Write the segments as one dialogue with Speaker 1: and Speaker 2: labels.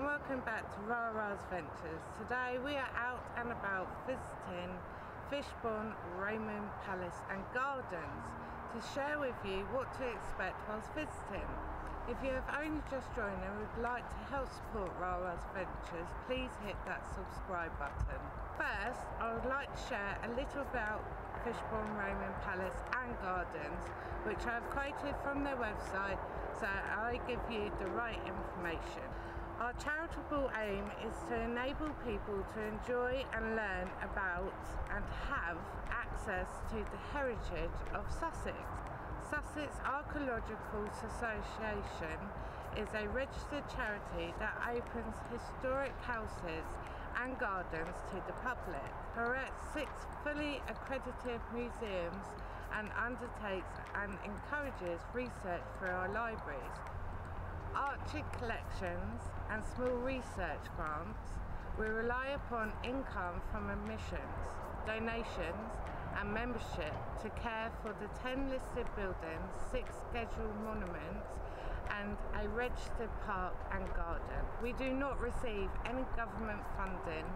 Speaker 1: and welcome back to Rarars Adventures. Today we are out and about visiting Fishbourne Roman Palace and Gardens to share with you what to expect whilst visiting. If you have only just joined and would like to help support Rarars Adventures, please hit that subscribe button. First, I would like to share a little about Fishbourne Roman Palace and Gardens, which I have quoted from their website so I give you the right information. Our charitable aim is to enable people to enjoy and learn about and have access to the heritage of Sussex. Sussex Archaeological Association is a registered charity that opens historic houses and gardens to the public, erects six fully accredited museums and undertakes and encourages research through our libraries archive collections and small research grants, we rely upon income from admissions, donations and membership to care for the 10 listed buildings, 6 scheduled monuments and a registered park and garden. We do not receive any government funding.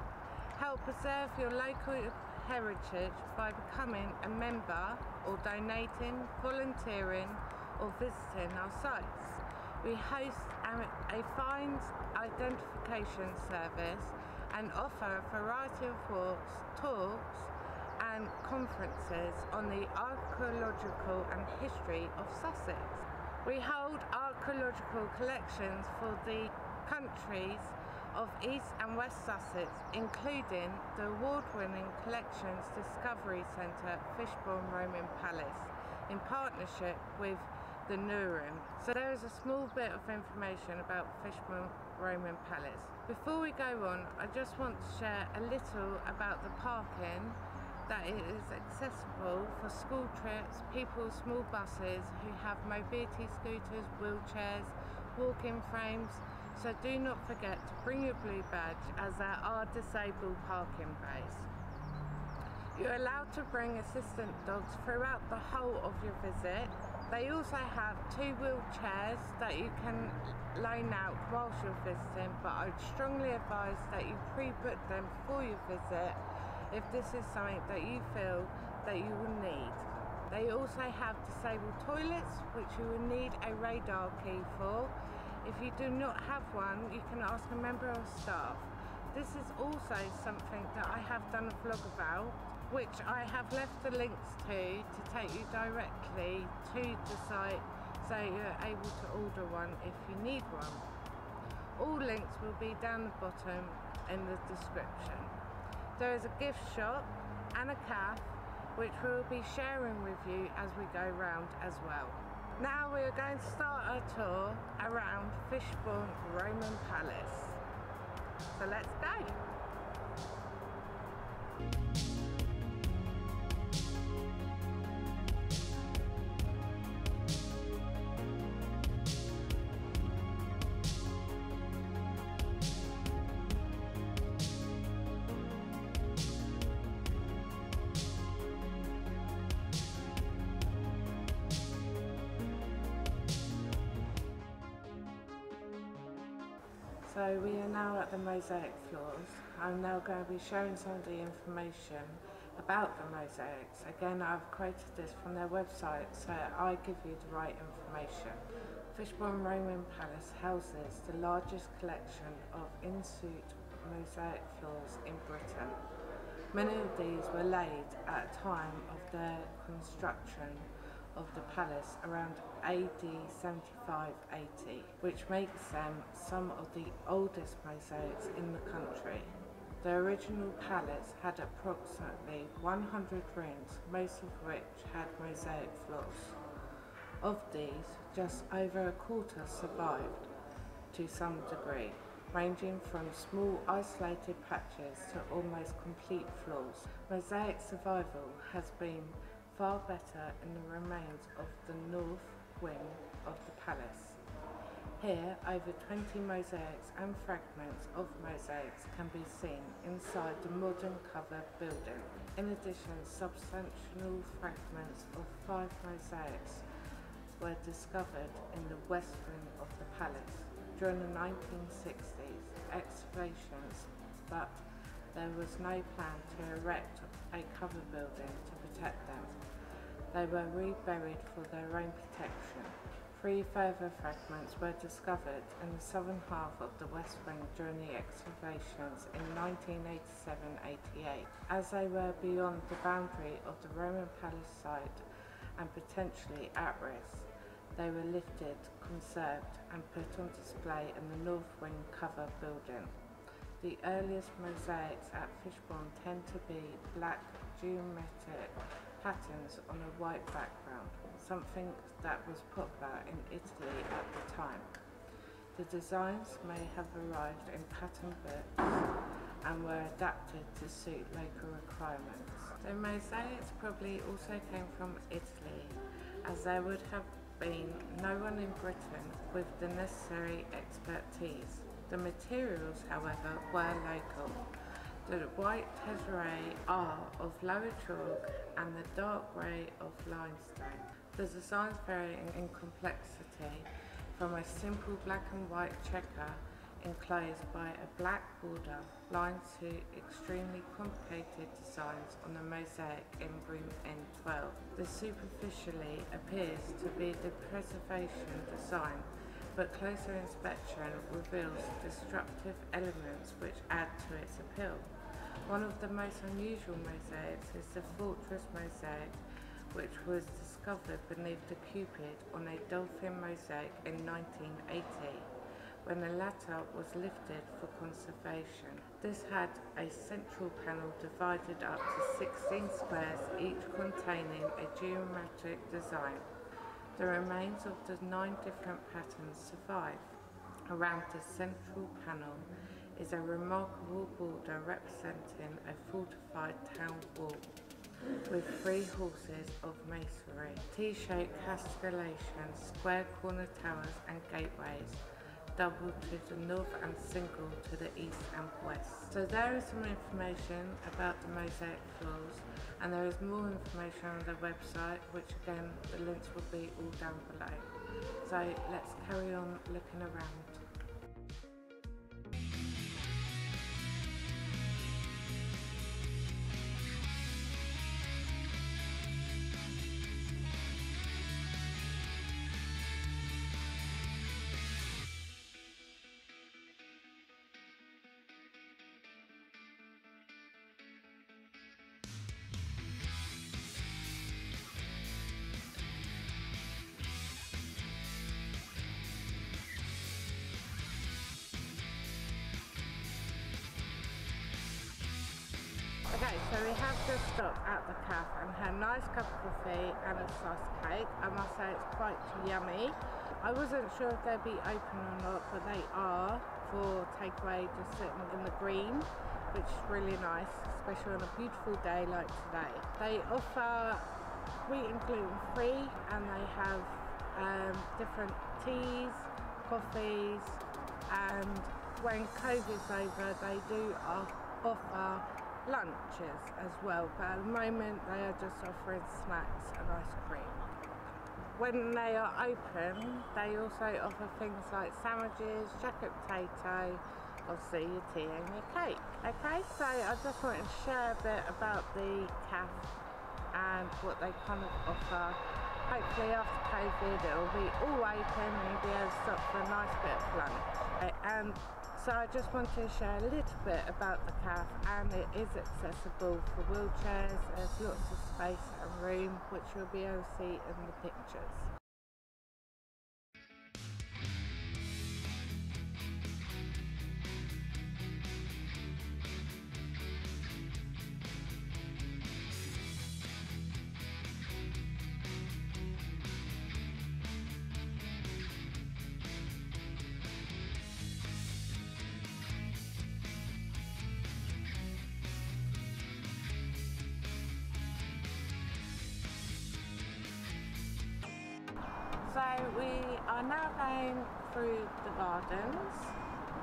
Speaker 1: Help preserve your local heritage by becoming a member or donating, volunteering or visiting our sites. We host a finds identification service and offer a variety of walks, talks and conferences on the archaeological and history of Sussex. We hold archaeological collections for the countries of East and West Sussex, including the award-winning Collections Discovery Centre Fishbourne Roman Palace, in partnership with the Novium. So there is a small bit of information about Fishbourne Roman Palace. Before we go on, I just want to share a little about the parking that it is accessible for school trips, people, small buses who have mobility scooters, wheelchairs, walking frames. So do not forget to bring your blue badge as there are disabled parking bays. You're allowed to bring assistant dogs throughout the whole of your visit they also have two wheelchairs that you can loan out whilst you're visiting, but I'd strongly advise that you pre-book them before your visit if this is something that you feel that you will need. They also have disabled toilets, which you will need a radar key for. If you do not have one, you can ask a member of staff. This is also something that I have done a vlog about which I have left the links to to take you directly to the site so you're able to order one if you need one. All links will be down the bottom in the description. There is a gift shop and a cafe which we'll be sharing with you as we go round as well. Now we are going to start our tour around Fishbourne Roman Palace. So let's go! So we are now at the mosaic floors. I'm now going to be showing some of the information about the mosaics. Again, I've quoted this from their website so I give you the right information. Fishbourne Roman Palace houses the largest collection of in-situ mosaic floors in Britain. Many of these were laid at a time of their construction of the palace around AD 75-80, which makes them some of the oldest mosaics in the country. The original palace had approximately 100 rooms, most of which had mosaic floors. Of these, just over a quarter survived to some degree, ranging from small isolated patches to almost complete floors. Mosaic survival has been far better in the remains of the north wing of the palace. Here, over 20 mosaics and fragments of mosaics can be seen inside the modern covered building. In addition, substantial fragments of five mosaics were discovered in the west wing of the palace during the 1960s excavations, but there was no plan to erect a cover building to protect them. They were reburied for their own protection. Three further fragments were discovered in the southern half of the west wing during the excavations in 1987-88, as they were beyond the boundary of the Roman palace site and potentially at risk. They were lifted, conserved and put on display in the north wing cover building. The earliest mosaics at Fishbourne tend to be black geometric patterns on a white background, something that was popular in Italy at the time. The designs may have arrived in pattern books and were adapted to suit local requirements. The mosaics probably also came from Italy, as there would have been no one in Britain with the necessary expertise. The materials, however, were local. The white tesserae are of lower chalk and the dark grey of limestone. The designs vary in complexity from a simple black and white checker enclosed by a black border lined to extremely complicated designs on the mosaic in room N12. This superficially appears to be the preservation design but closer inspection reveals destructive elements which add to its appeal. One of the most unusual mosaics is the Fortress mosaic, which was discovered beneath the Cupid on a dolphin mosaic in 1980 when the latter was lifted for conservation. This had a central panel divided up to 16 squares, each containing a geometric design. The remains of the nine different patterns survive. Around the central panel is a remarkable border representing a fortified town wall with three horses of masonry, T-shaped castellations, square corner towers and gateways, double to the north and single to the east and west. So there is some information about the mosaic floors and there is more information on the website which again the links will be all down below. So let's carry on looking around. So we have just stopped at the cafe and had a nice cup of coffee and a slice cake. I must say it's quite yummy. I wasn't sure if they'd be open or not, but they are for takeaway just sitting in the green, which is really nice, especially on a beautiful day like today. They offer wheat and gluten free and they have um, different teas, coffees, and when COVID's over, they do offer lunches as well. But at the moment they are just offering snacks and ice cream. When they are open they also offer things like sandwiches jacket potato obviously your tea and your cake. Okay so I just wanted to share a bit about the cafe and what they kind of offer. Hopefully after COVID it will be all open and you'll be able to stop for a nice bit of lunch. And so I just wanted to share a little bit about the cafe and it is accessible for wheelchairs, there's lots of space and room which you'll be able to see in the pictures. We are now going through the gardens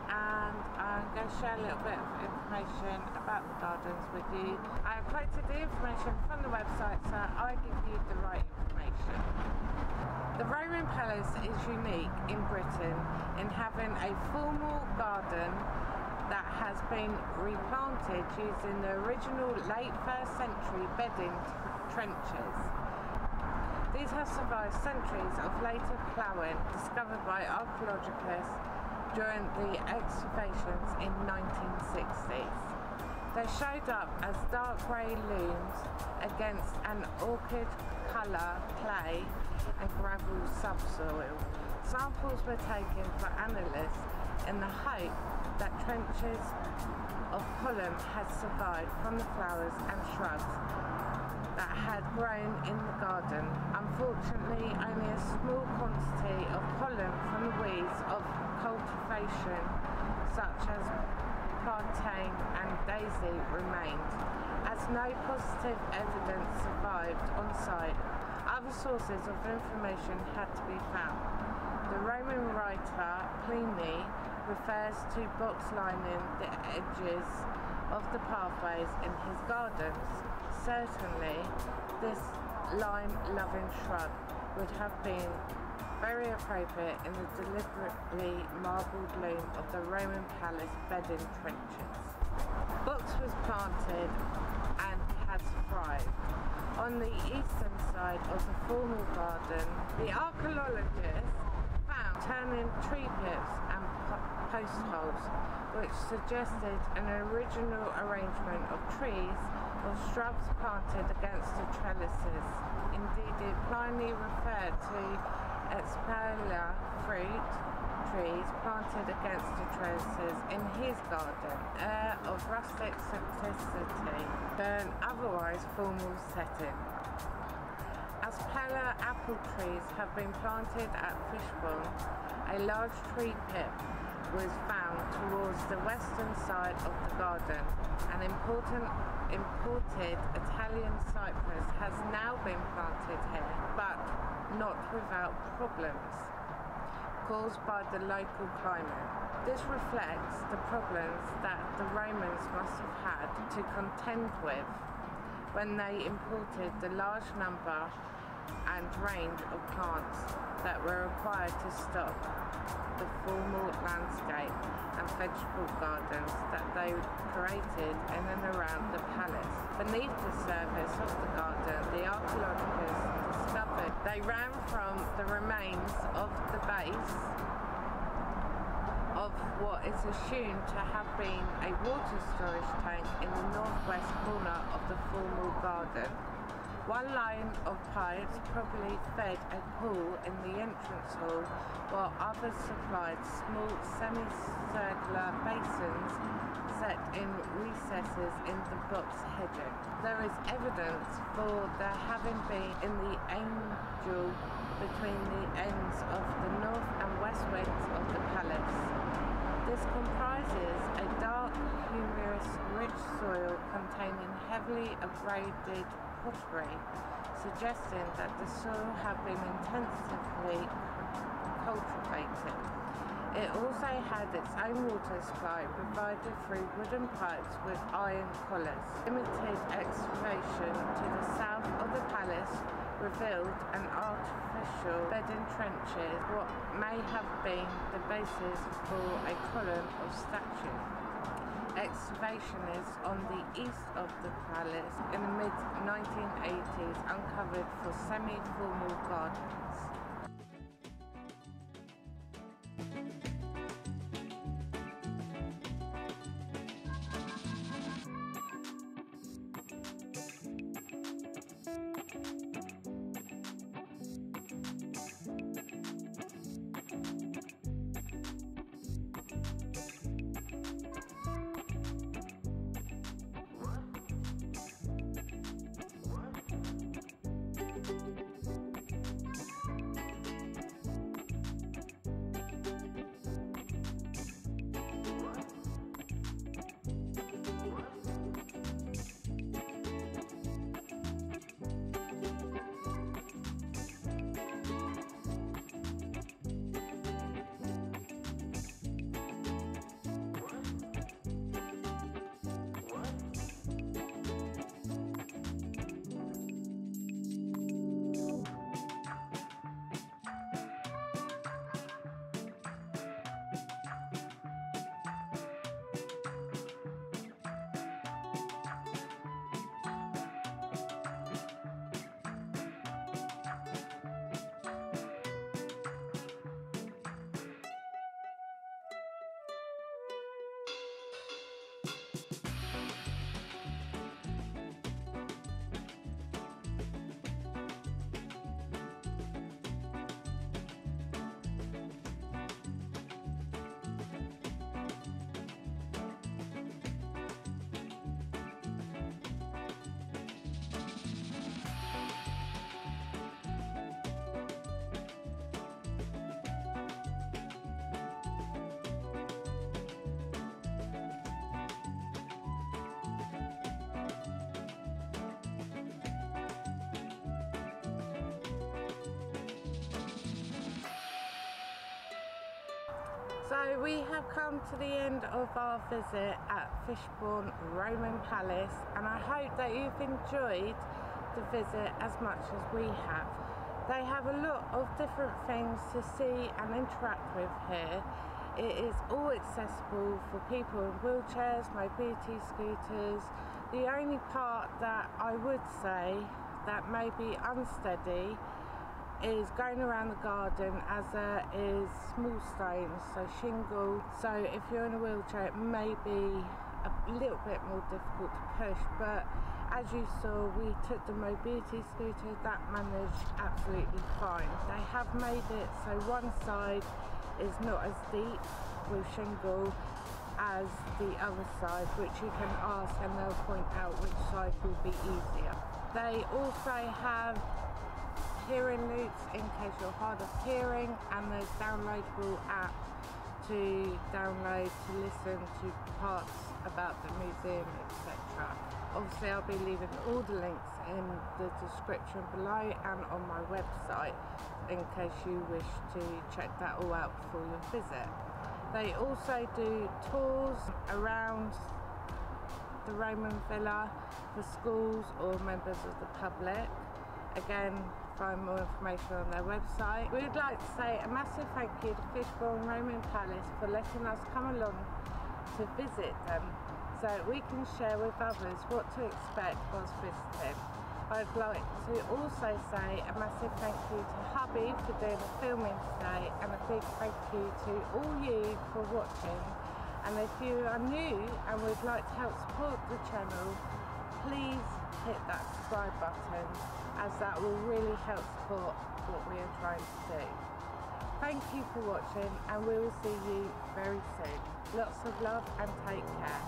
Speaker 1: and I'm going to share a little bit of information about the gardens with you. I have quoted the information from the website so I give you the right information. The Roman Palace is unique in Britain in having a formal garden that has been replanted using the original late first century bedding trenches. These have survived centuries of later ploughing discovered by archaeologists during the excavations in 1960s. They showed up as dark grey looms against an orchid colour clay and gravel subsoil. Samples were taken for analysts in the hope that trenches of pollen had survived from the flowers and shrubs that had grown in the garden. Unfortunately, only a small quantity of pollen from the weeds of cultivation, such as plantain and daisy, remained. As no positive evidence survived on site, other sources of information had to be found. The Roman writer Pliny refers to box lining the edges of the pathways in his gardens. Certainly, this lime-loving shrub would have been very appropriate in the deliberately marbled gloom of the Roman palace bedding trenches. Box was planted and has thrived. On the eastern side of the formal garden, the archaeologists found turning tree pits and post holes, which suggested an original arrangement of trees or shrubs planted against the trellises. Indeed, Pliny referred to espalier fruit trees planted against the trellises in his garden, air of rustic simplicity to an otherwise formal setting. Espalier apple trees have been planted at Fishbourne. A large tree pit was found towards the western side of the garden. An important imported Italian cypress has now been planted here, but not without problems caused by the local climate. This reflects the problems that the Romans must have had to contend with when they imported the large number and range of plants that were required to stock the formal landscape and vegetable gardens that they created in and around the palace. Beneath the surface of the garden, the archaeologists discovered they ran from the remains of the base of what is assumed to have been a water storage tank in the northwest corner of the formal garden. One line of pipes probably fed a pool in the entrance hall, while others supplied small semicircular basins set in recesses in the box hedging. There is evidence for there having been in the angel between the ends of the north and west wings of the palace. This comprises a dark, humorous, rich soil containing heavily abraded pottery, suggesting that the soil had been intensively cultivated. It also had its own water supply provided through wooden pipes with iron collars. Limited excavation to the south of the palace revealed an artificial bedding trenches what may have been the basis for a column of statues excavationists on the east of the palace in the mid-1980s uncovered for semi-formal gardens. So we have come to the end of our visit at Fishbourne Roman Palace and I hope that you've enjoyed the visit as much as we have. They have a lot of different things to see and interact with here. It is all accessible for people in wheelchairs, mobility scooters. The only part that I would say that may be unsteady is going around the garden as there is small stones, so shingle. So if you're in a wheelchair, it may be a little bit more difficult to push, but as you saw, we took the mobility scooter, that managed absolutely fine. They have made it so one side is not as deep with shingle as the other side, which you can ask and they'll point out which side will be easier. They also have hearing loops in case you're hard of hearing and there's downloadable app to download to listen to parts about the museum etc. Obviously I'll be leaving all the links in the description below and on my website in case you wish to check that all out before your visit. They also do tours around the Roman Villa for schools or members of the public. Again, find more information on their website. We would like to say a massive thank you to Fishbourne Roman Palace for letting us come along to visit them so we can share with others what to expect whilst visiting. I'd like to also say a massive thank you to hubby for doing the filming today and a big thank you to all you for watching and if you are new and would like to help support the channel please hit that subscribe button as that will really help support what we are trying to do. Thank you for watching and we will see you very soon. Lots of love and take care.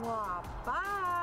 Speaker 1: Mwah. Bye!